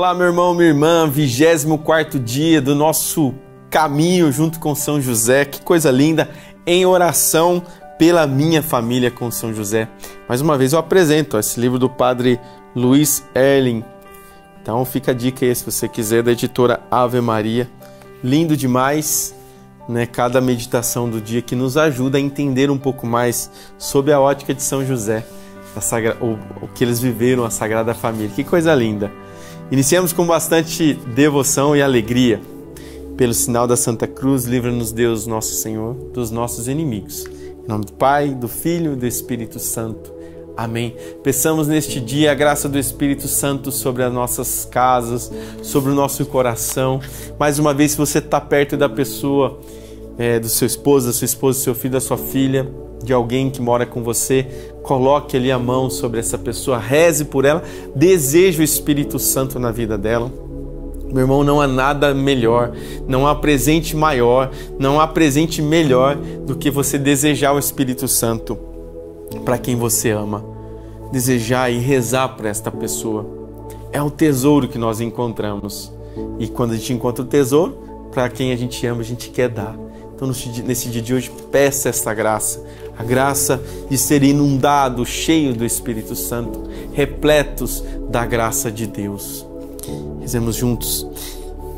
Olá, meu irmão, minha irmã, 24 dia do nosso caminho junto com São José. Que coisa linda! Em oração pela minha família com São José. Mais uma vez eu apresento esse livro do padre Luiz Erling. Então fica a dica aí se você quiser da editora Ave Maria. Lindo demais, né? Cada meditação do dia que nos ajuda a entender um pouco mais sobre a ótica de São José, Sagra... o, o que eles viveram, a Sagrada Família. Que coisa linda! Iniciamos com bastante devoção e alegria. Pelo sinal da Santa Cruz, livra-nos Deus, nosso Senhor, dos nossos inimigos. Em nome do Pai, do Filho e do Espírito Santo. Amém. Peçamos neste dia a graça do Espírito Santo sobre as nossas casas, sobre o nosso coração. Mais uma vez, se você está perto da pessoa, é, do seu esposo, da sua esposa, do seu filho, da sua filha, de alguém que mora com você, coloque ali a mão sobre essa pessoa, reze por ela, deseje o Espírito Santo na vida dela. Meu irmão, não há nada melhor, não há presente maior, não há presente melhor do que você desejar o Espírito Santo para quem você ama. Desejar e rezar por esta pessoa. É o tesouro que nós encontramos. E quando a gente encontra o tesouro, para quem a gente ama, a gente quer dar. Então, nesse dia de hoje, peça essa graça, a graça de ser inundado, cheio do Espírito Santo, repletos da graça de Deus. Rezemos juntos.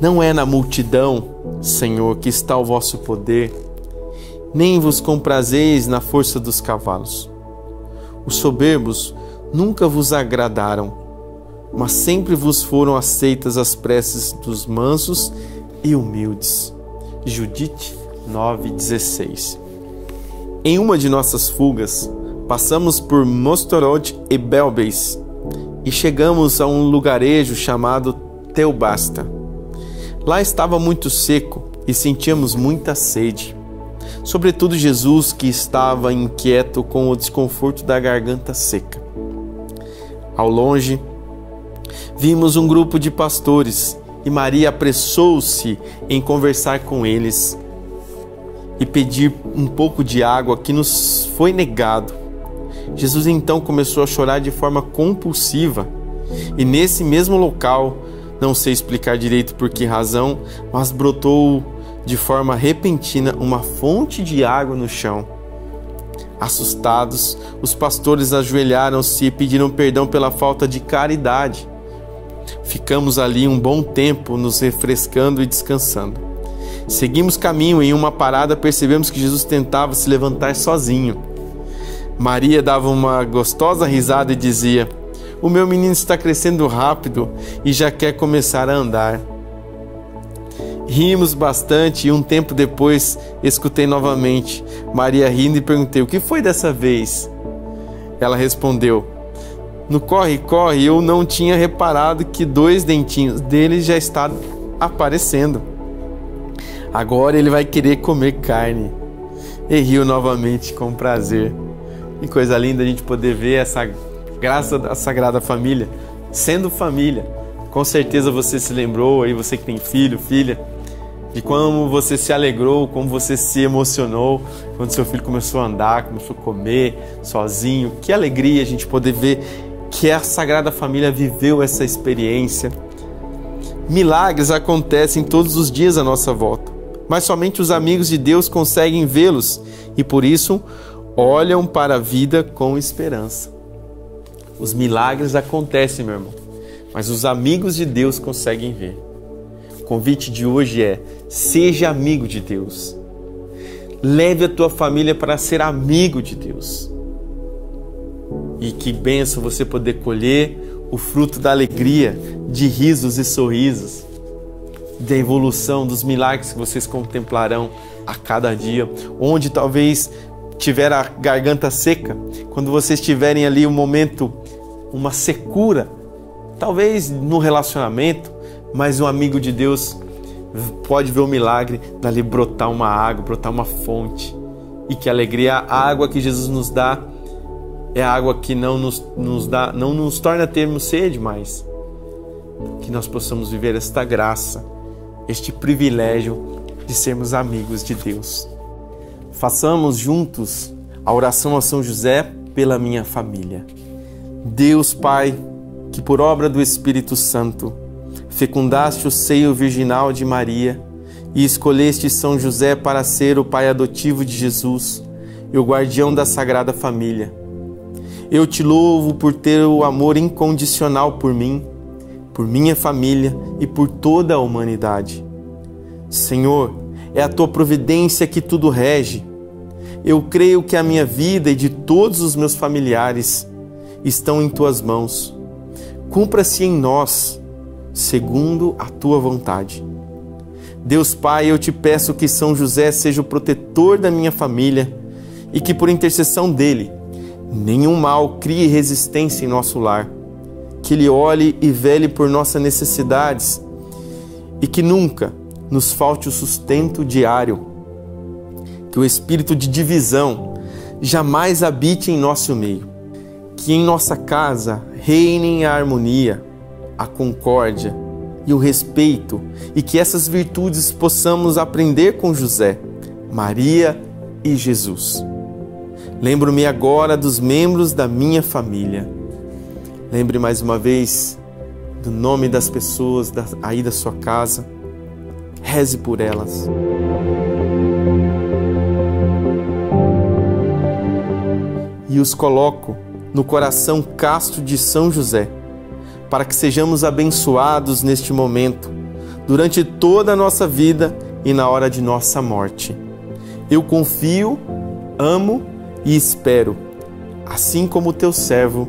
Não é na multidão, Senhor, que está o vosso poder, nem vos comprazeis na força dos cavalos. Os soberbos nunca vos agradaram, mas sempre vos foram aceitas as preces dos mansos e humildes. Judite 9,16 Em uma de nossas fugas, passamos por Mostorod e Belbeis e chegamos a um lugarejo chamado Teubasta. Lá estava muito seco e sentíamos muita sede sobretudo Jesus, que estava inquieto com o desconforto da garganta seca. Ao longe, vimos um grupo de pastores e Maria apressou-se em conversar com eles e pedir um pouco de água que nos foi negado. Jesus então começou a chorar de forma compulsiva e nesse mesmo local, não sei explicar direito por que razão, mas brotou de forma repentina uma fonte de água no chão. Assustados, os pastores ajoelharam-se e pediram perdão pela falta de caridade. Ficamos ali um bom tempo, nos refrescando e descansando. Seguimos caminho e em uma parada percebemos que Jesus tentava se levantar sozinho. Maria dava uma gostosa risada e dizia: O meu menino está crescendo rápido e já quer começar a andar. Rimos bastante e um tempo depois escutei novamente Maria rindo e perguntei: O que foi dessa vez? Ela respondeu: No corre-corre eu não tinha reparado que dois dentinhos dele já estavam aparecendo. Agora ele vai querer comer carne. E riu novamente com prazer. Que coisa linda a gente poder ver essa graça da Sagrada Família sendo família. Com certeza você se lembrou aí, você que tem filho, filha de como você se alegrou, como você se emocionou quando seu filho começou a andar, começou a comer sozinho. Que alegria a gente poder ver que a Sagrada Família viveu essa experiência. Milagres acontecem todos os dias à nossa volta, mas somente os amigos de Deus conseguem vê-los e por isso olham para a vida com esperança. Os milagres acontecem, meu irmão, mas os amigos de Deus conseguem ver. O convite de hoje é: seja amigo de Deus. Leve a tua família para ser amigo de Deus. E que benção você poder colher o fruto da alegria, de risos e sorrisos, da evolução, dos milagres que vocês contemplarão a cada dia, onde talvez tiver a garganta seca, quando vocês tiverem ali um momento, uma secura, talvez no relacionamento, mas um amigo de Deus pode ver o milagre dali brotar uma água, brotar uma fonte. E que alegria, a água que Jesus nos dá é a água que não nos, nos dá, não nos torna termos sede mais. Que nós possamos viver esta graça, este privilégio de sermos amigos de Deus. Façamos juntos a oração a São José pela minha família. Deus Pai, que por obra do Espírito Santo fecundaste o seio virginal de Maria e escolheste São José para ser o pai adotivo de Jesus e o guardião da Sagrada Família. Eu te louvo por ter o amor incondicional por mim, por minha família e por toda a humanidade. Senhor, é a tua providência que tudo rege. Eu creio que a minha vida e de todos os meus familiares estão em tuas mãos. Cumpra-se em nós segundo a tua vontade. Deus Pai, eu te peço que São José seja o protetor da minha família e que, por intercessão dele, nenhum mal crie resistência em nosso lar. Que ele olhe e vele por nossas necessidades e que nunca nos falte o sustento diário. Que o espírito de divisão jamais habite em nosso meio. Que em nossa casa reinem a harmonia a concórdia e o respeito, e que essas virtudes possamos aprender com José, Maria e Jesus. Lembro-me agora dos membros da minha família. Lembre mais uma vez do nome das pessoas aí da sua casa. Reze por elas. E os coloco no coração casto de São José para que sejamos abençoados neste momento, durante toda a nossa vida e na hora de nossa morte. Eu confio, amo e espero, assim como teu servo,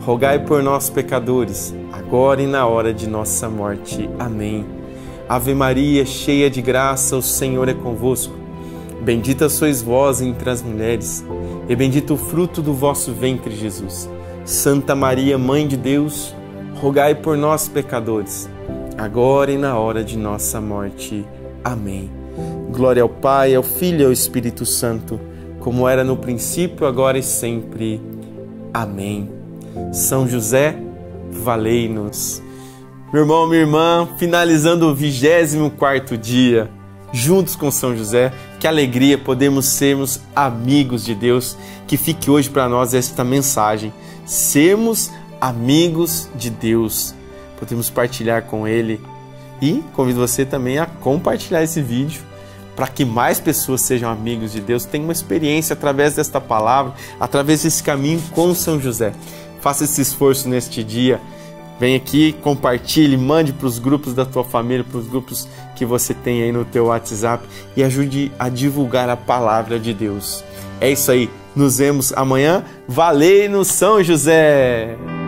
rogai por nós, pecadores, agora e na hora de nossa morte. Amém. Ave Maria, cheia de graça, o Senhor é convosco. Bendita sois vós entre as mulheres, e bendito o fruto do vosso ventre, Jesus. Santa Maria, Mãe de Deus, rogai por nós, pecadores agora e na hora de nossa morte. Amém. Glória ao Pai, ao Filho e ao Espírito Santo, como era no princípio, agora e sempre. Amém. São José, valei-nos. Meu irmão, minha irmã, finalizando o 24 dia, juntos com São José, que alegria podemos sermos amigos de Deus. Que fique hoje para nós esta mensagem: sermos amigos de Deus podemos partilhar com ele. E convido você também a compartilhar esse vídeo para que mais pessoas sejam amigos de Deus, tenham uma experiência através desta palavra, através desse caminho com São José. Faça esse esforço neste dia. Vem aqui, compartilhe, mande para os grupos da tua família, para os grupos que você tem aí no teu WhatsApp e ajude a divulgar a palavra de Deus. É isso aí. Nos vemos amanhã. Valeu no São José!